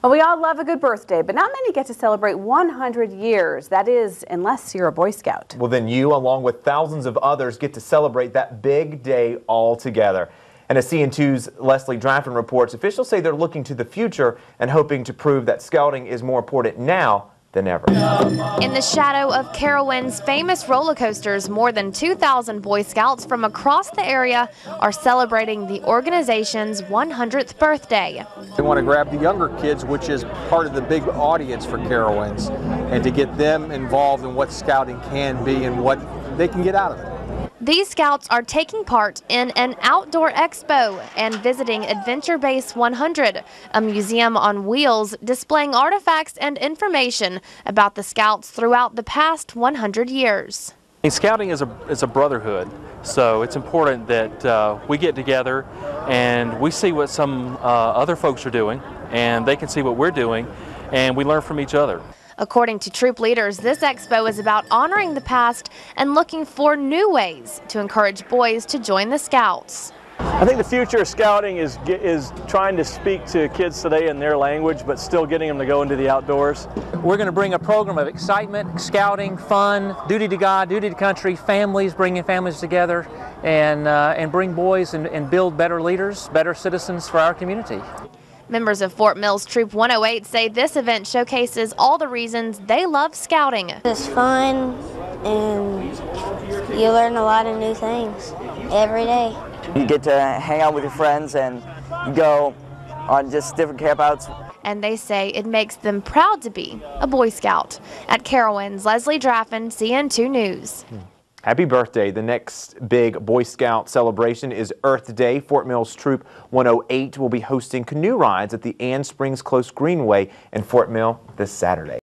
Well, we all love a good birthday, but not many get to celebrate 100 years. That is, unless you're a Boy Scout. Well, then you, along with thousands of others, get to celebrate that big day all together. And as CN2's Leslie Drafton reports, officials say they're looking to the future and hoping to prove that scouting is more important now than ever. In the shadow of Carowinds' famous roller coasters, more than 2,000 Boy Scouts from across the area are celebrating the organization's 100th birthday. They want to grab the younger kids, which is part of the big audience for Carowinds, and to get them involved in what scouting can be and what they can get out of it. These scouts are taking part in an outdoor expo and visiting Adventure Base 100, a museum on wheels displaying artifacts and information about the scouts throughout the past 100 years. Scouting is a, is a brotherhood, so it's important that uh, we get together and we see what some uh, other folks are doing and they can see what we're doing and we learn from each other. According to troop leaders, this expo is about honoring the past and looking for new ways to encourage boys to join the Scouts. I think the future of scouting is is trying to speak to kids today in their language, but still getting them to go into the outdoors. We're going to bring a program of excitement, scouting, fun, duty to God, duty to country, families, bringing families together, and uh, and bring boys and, and build better leaders, better citizens for our community. Members of Fort Mill's Troop 108 say this event showcases all the reasons they love scouting. It's fun and you learn a lot of new things every day. You get to hang out with your friends and go on just different campouts. And they say it makes them proud to be a Boy Scout. At Carowinds, Leslie Draffin, CN2 News. Hmm. Happy birthday. The next big Boy Scout celebration is Earth Day. Fort Mill's Troop 108 will be hosting canoe rides at the Ann Springs Close Greenway in Fort Mill this Saturday.